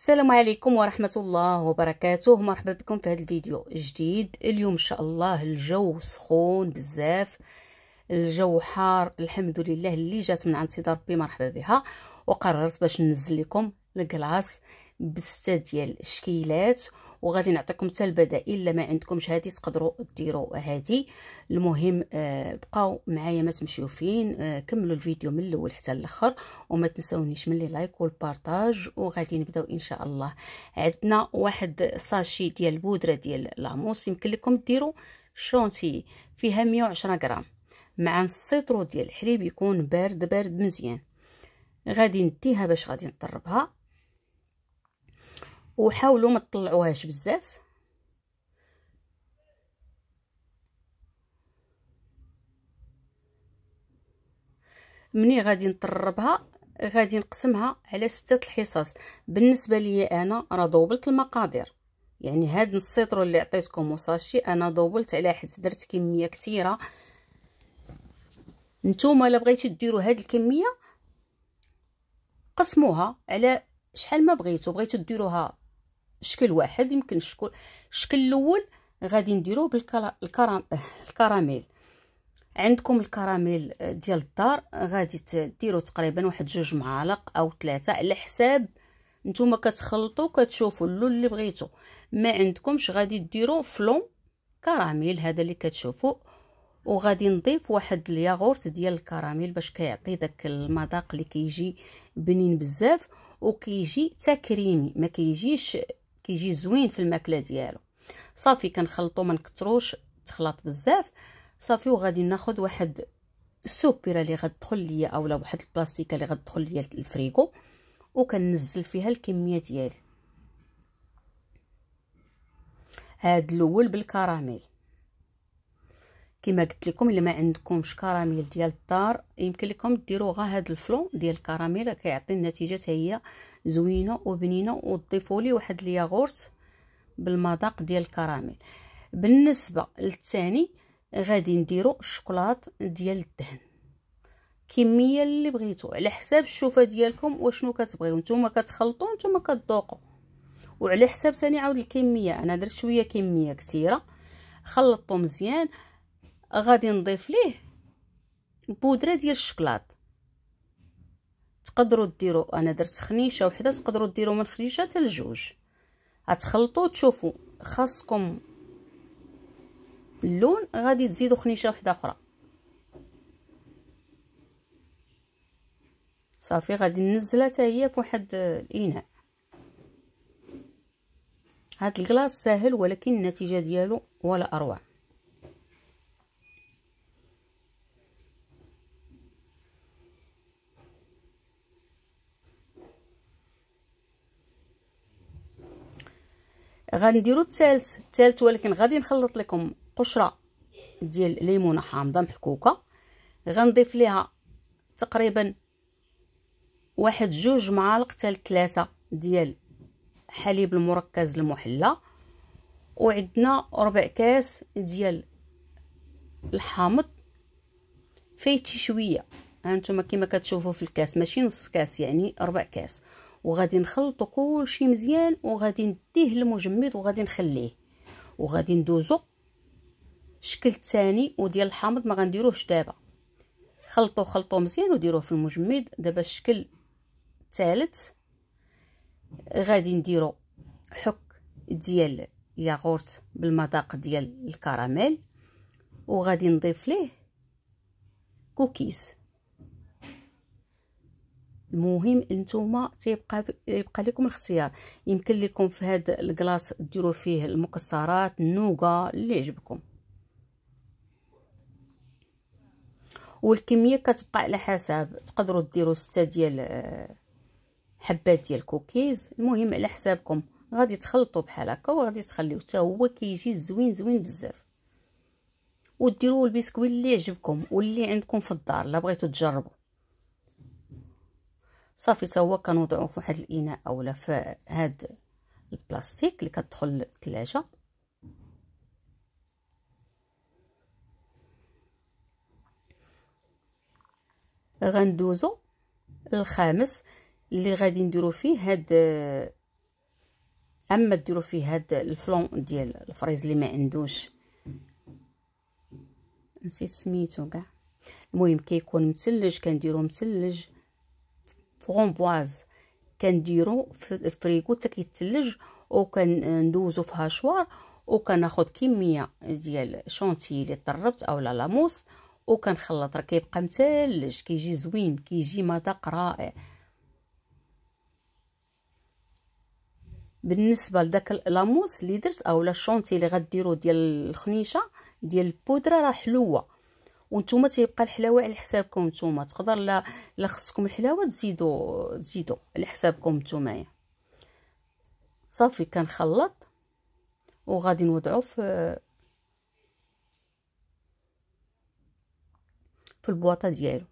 السلام عليكم ورحمة الله وبركاته. مرحبا بكم في هذا الفيديو جديد اليوم إن شاء الله الجو سخون بزاف الجو حار الحمد لله. اللي جات من عند سيدي ربي مرحبا بها. وقررت باش ننزل لكم الكلاص بستة ديال الشكيلات. وغادي نعطيكم حتى البدائل إلا ما عندكمش هذه تقدروا ديروا هذه المهم آه بقاو معايا ما تمشيو فين آه كملوا الفيديو من الأول حتى الأخر وما تنساونيش من les likes وال partage. وغادي نبداو إن شاء الله. عندنا واحد sachet ديال البودره ديال la mousse يمكن لكم ديروا شونتي فيها 110 غرام مع نص ديال الحليب يكون بارد بارد مزيان. غادي نديها باش غادي نطربها. وحاولوا ما تطلعوهاش بزاف. مني غادي نطربها غادي نقسمها على ستة الحصص. بالنسبة لي أنا راه دوبلت المقادير. يعني هاد السيطرو اللي عطيتكم و sachet أنا دوبلت على حيت درت كمية كثيرة. نتوما إلا بغيتو ديروا هاد الكمية قسموها على شحال ما بغيتو. بغيتو ديروها شكل واحد يمكن الشكل الشكل الأول غادي نديروه بالكراميل عندكم الكراميل ديال الدار غادي تديروا تقريبا واحد جوج معالق أو ثلاثة على حساب نتوما كتخلطوا كتشوفوا اللون اللي بغيتو. ما عندكمش غادي ديروا فلون كراميل هذا اللي كتشوفوا. وغادي نضيف واحد الياغورت ديال الكراميل باش كيعطي داك المذاق اللي كيجي بنين بزاف وكيجي تكريمي ما كيجيش كيجي زوين في الماكلة ديالو. صافي كنخلطو ما نكثروش تخلط بزاف. صافي وغادي ناخذ واحد السوبيره اللي غتدخل ليا اولا واحد البلاستيكة اللي غتدخل ليا الفريغو وكنزل فيها الكمية ديالي. هاد الأول بالكراميل. كما قلت لكم إلا ما عندكمش كراميل ديال الدار يمكن لكم ديروا غير هاد الفلون ديال الكراميل كيعطي النتيجة هي زوينة وبنينة وتضيفوا لي واحد الياغورت بالمذاق ديال الكراميل. بالنسبة للثاني غادي نديروا الشوكولات ديال الدهن. كمية اللي بغيتو على حساب الشوفة ديالكم وشنو كتبغيو نتوما كتخلطوا نتوما كتذوقوا وعلى حساب ثاني عاود الكمية أنا درت شوية كمية كثيرة خلطته مزيان غادي نضيف ليه بودرة ديال الشكلاط تقدروا ديروا أنا درت خنيشة وحدة تقدروا ديروا من خنيشه حتى لجوج غتخلطوا تشوفوا خاصكم اللون غادي تزيدوا خنيشة وحدة أخرى. صافي غادي ننزلها حتى هي في واحد الإناء. هاد الكلاص ساهل ولكن النتيجة ديالو ولا اروع غنديرو الثالث الثالث ولكن غادي نخلط لكم قشرة ديال ليمونه حامضة محكوكة. غنضيف ليها تقريبا واحد جوج معالق حتى ثلاثة ديال حليب المركز المحلى. وعندنا ربع كاس ديال الحامض. فايتي شوية. هانتوما كما كتشوفوا في الكاس. ماشي نص كاس يعني ربع كاس. وغادي نخلطو كلشي مزيان وغادي نديه للمجمد وغادي نخليه. وغادي ندوزو شكل ثاني وديال الحامض ما غنديروهش دابا. خلطو خلطو مزيان وديروه في المجمد دابا الشكل الثالث غادي نديرو حك ديال ياغورت بالمذاق ديال الكراميل وغادي نضيف ليه كوكيز. المهم نتوما تيبقى يبقى لكم الاختيار. يمكن لكم في هذا ال glace ديروا فيه المكسرات النوغا اللي يعجبكم. والكمية كتبقى على حسب تقدروا ديروا ستة ديال آه، حبات ديال كوكيز. المهم على حسابكم. غادي تخلطوا بحال هكا وغادي تخليو حتى هو كيجي زوين زوين بزاف. وديروا البسكويت اللي يعجبكم واللي عندكم في الدار. لا بغيتو تجربوا. صافي تا هو كنوضعو في واحد الإناء اولا في هاد البلاستيك اللي كتدخل للثلاجه غندوزو الخامس اللي غادي نديرو فيه هاد أما ديروا فيه هاد ال flan ديال ال fraise اللي ما عندوش. نسيت سميتو كاع. المهم كيكون مثلج كنديرو مثلج فغومبواز كنديرو في الفريكو حتى كيتثلج وكندوزو في hachoir وكناخذ كميه ديال شونتي اللي طربت اولا la mousse وكنخلط راه كيبقى مثلج كيجي زوين كيجي مذاق رائع بالنسبة لذاك la mousse اللي درت اولا الشونتي اللي غديروا ديال الخنيشه ديال البودره راه حلوة وأنتم تيبقى الحلاوة على حسابكم نتوما. تقدر لا لا خصكم الحلاوة تزيدوا تزيدوا على حسابكم نتوما. صافي كنخلط وغادي نوضعو في في البواطة ديالو.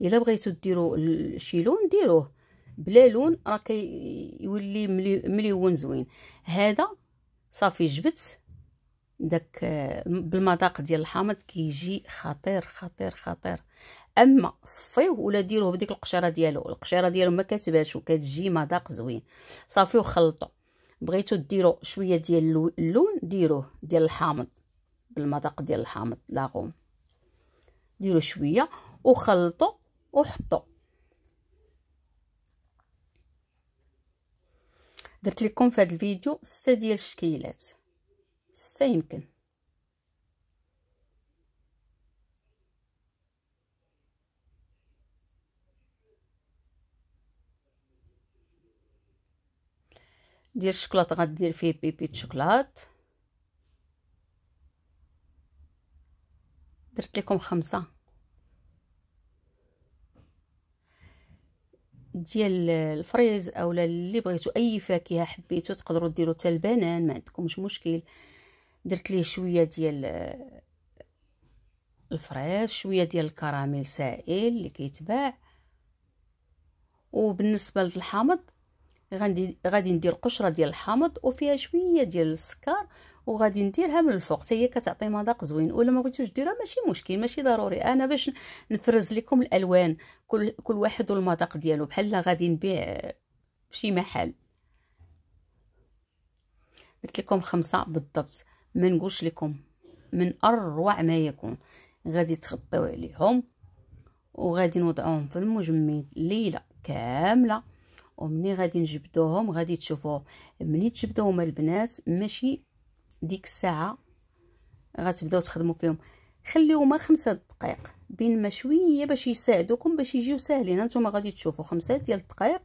إلا بغيتو ديروا شي لون ديروه بلا لون راه كيولي مليون زوين. هذا صافي جبت داك بالمذاق ديال الحامض كيجي خطير خطير خطير. أما صفيوه ولا ديروه بديك القشرة ديالو القشرة ديالو ما كتبانش وكتجي مذاق زوين. صافي وخلطوا بغيتو ديروا شوية ديال اللون ديروه ديال الحامض بالمذاق ديال الحامض لاغوم. ديروا شوية وخلطوا وحطوا درت لكم في هذا الفيديو ستة ديال الشكيلات ستة يمكن. ديال الشكلاط غدير فيه بيبي شوكولات. درت لكم خمسة. ديال الفريز اولا اللي بغيتو أي فاكهة حبيتو تقدروا ديروا حتى البنان ما عندكمش مشكل. درت ليه شوية ديال الفريز شوية ديال الكراميل سائل اللي كيتباع. وبالنسبة للحامض غادي غادي ندير قشرة ديال الحامض وفيها شوية ديال السكر وغادي نديرها من الفوق. حتى هي كتعطي مذاق زوين. ولا ما بغيتوش ديروها ماشي مشكل ماشي ضروري. أنا باش نفرز لكم الألوان كل كل واحد والمذاق ديالو. بحال غادي نبيع في شي محل. قلت لكم خمسة بالضبط. ما نقولش لكم من أروع ما يكون. غادي تغطيو عليهم وغادي نوضعوهم في المجمد ليلة كاملة. ومني غادي نجبدوهم غادي تشوفوا مني تجبدوهم البنات ماشي ديك الساعة غتبداو تخدموا فيهم. خليوهما خمسة دقائق بين ما شوية باش يساعدوكم باش يجيو ساهلين. هانتوما غادي تشوفوا خمسة ديال الدقائق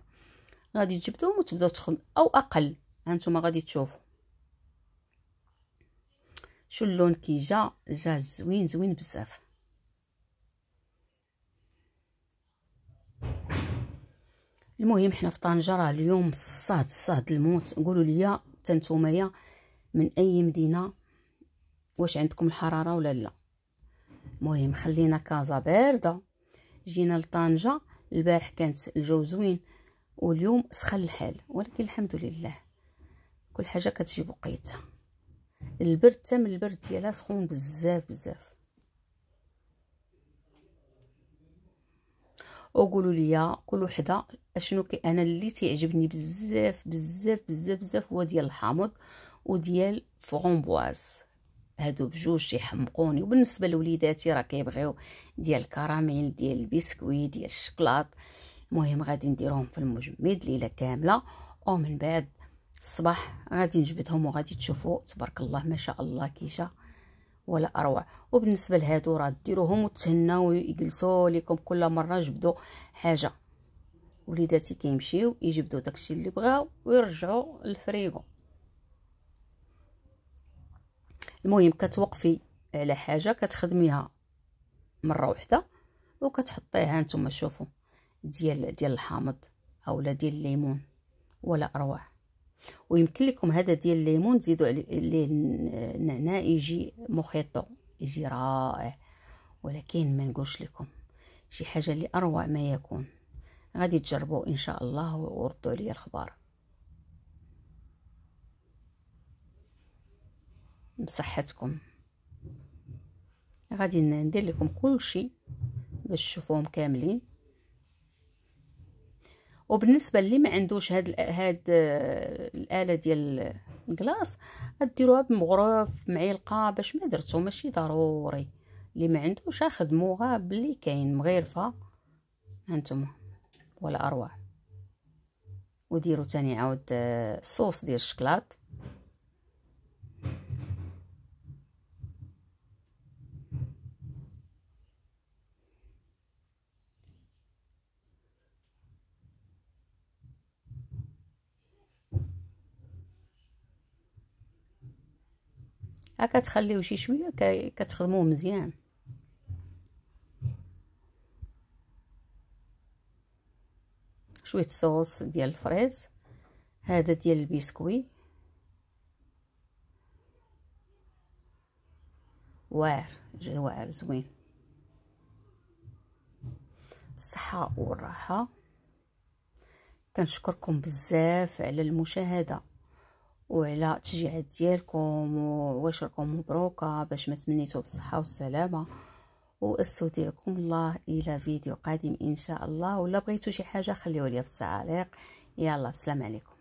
غادي تجبدوهم وتبداو تخدموا أو أقل. هانتوما غادي تشوفوا شو اللون كي جا؟ جا زوين زوين بزاف. المهم حنا في طنجه راه اليوم صاد صاد الموت. قولوا لي تنتومايا من أي مدينة واش عندكم الحرارة ولا لا. المهم خلينا كازا بارده جينا لطنجة البارح كانت الجو زوين واليوم سخن الحال ولكن الحمد لله. كل حاجة كتجي بوقيتها البرد تم البرد ديالها سخون بزاف بزاف. وقولوا لي كل وحدة أشنو كي أنا اللي تيعجبني بزاف بزاف بزاف بزاف هو ديال الحامض. وديال فغومبواز هادو بجوج يحمقوني وبالنسبة لوليداتي راه كيبغيو ديال الكراميل ديال البسكوي ديال الشكلاط المهم غادي نديرهم في المجمد ليلة كاملة ومن بعد الصباح غادي نجبدهم وغادي تشوفوا تبارك الله ما شاء الله كيجا ولا أروع. وبالنسبة لهادو راه ديروهم وتهناو ويجلسوا لكم كل مرة جبدوا حاجة. وليداتي كيمشيو يجبدوا داكشي اللي بغاو ويرجعوا للفريغو. المهم كتوقفي على حاجة كتخدميها مرة واحدة وكتحطيها نتوما شوفوا ديال ديال الحامض اولا ديال الليمون ولا أروع. ويمكن لكم هذا ديال الليمون تزيدوا عليه النعناع يجي مخيطو يجي رائع ولكن ما نقولش لكم شي حاجة اللي أروع ما يكون. غادي تجربوا إن شاء الله وردوا لي الخبر بصحتكم. غادي ندير لكم كل شيء باش تشوفوهم كاملين. وبالنسبة اللي ما عندوش هاد هاد آه، الآلة ديال الكلاص ديروها بمغرف معلقة باش ما درتو ماشي ضروري. اللي ما عندوش خدموها باللي كاين مغيرفه هانتوما ولا أروع. وديروا تاني عاود الصوص ديال الشكلاط. هكا تخليوه شي شوية كتخدموه مزيان. شوية صوص ديال الفريز هذا ديال البسكوي. واعر جاي واعر زوين. الصحة والراحة. كنشكركم بزاف على المشاهدة. وعلى التشجيعات ديالكم وواشركم مبروكة باش ما تمنيتو بالصحة والسلامة. واستودعكم الله إلى فيديو قادم إن شاء الله. ولا بغيتو شي حاجة خليوها لي في التعاليق يلا السلام عليكم.